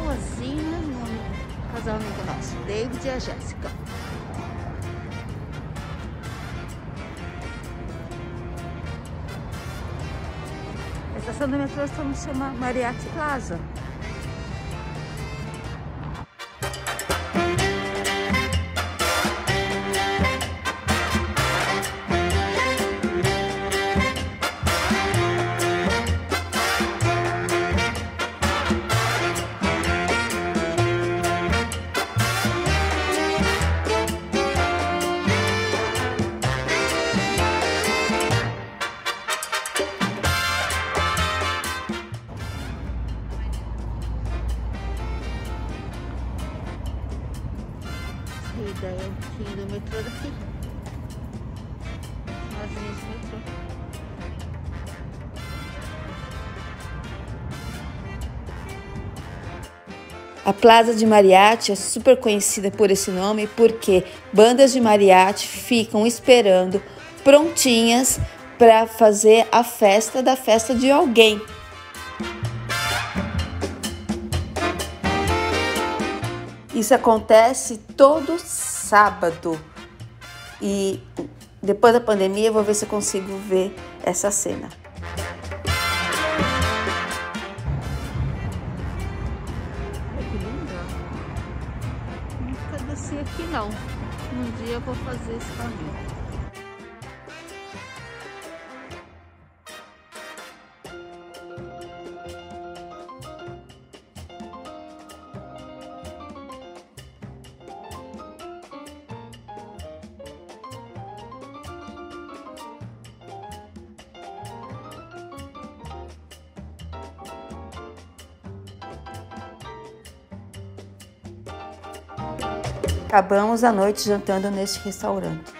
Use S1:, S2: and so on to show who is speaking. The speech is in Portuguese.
S1: Igualzinho no casamento nosso, David e a Jéssica. A estação do metrô se chama Mariachi Plaza. Essa ideia aqui do metrô daqui. Do metrô.
S2: A Plaza de Mariachi é super conhecida por esse nome porque bandas de mariachi ficam esperando prontinhas para fazer a festa da festa de alguém. Isso acontece todo sábado. E depois da pandemia eu vou ver se eu consigo ver essa cena.
S1: Olha que linda. Nunca aqui não. Um dia eu vou fazer esse caminho.
S2: Acabamos a noite jantando neste restaurante.